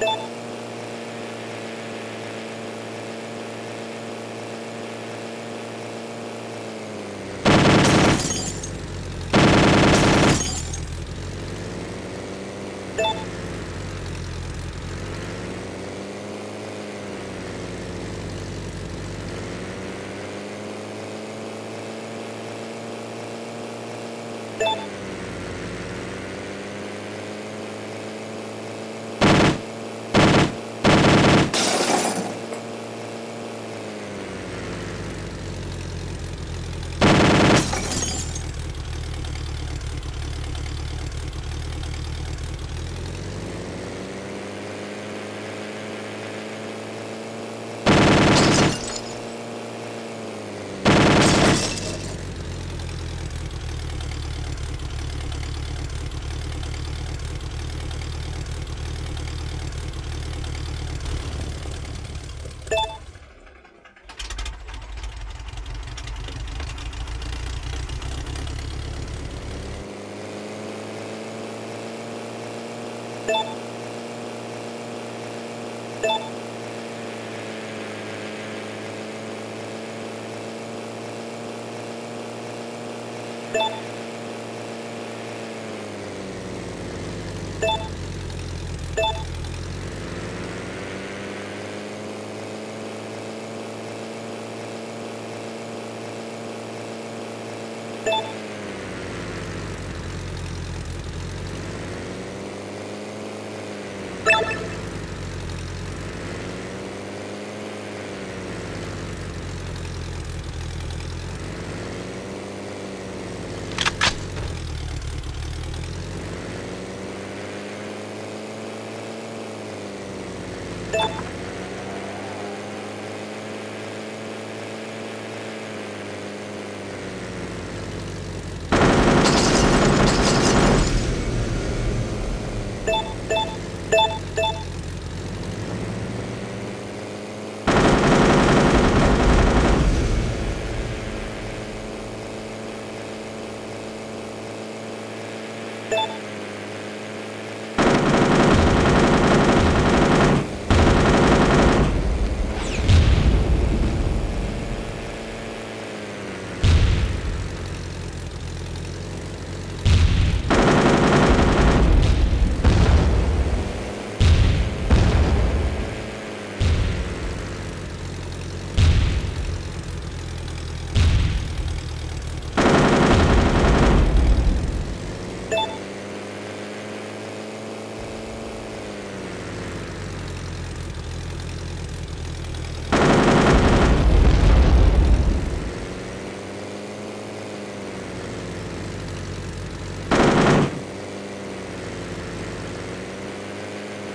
you.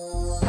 you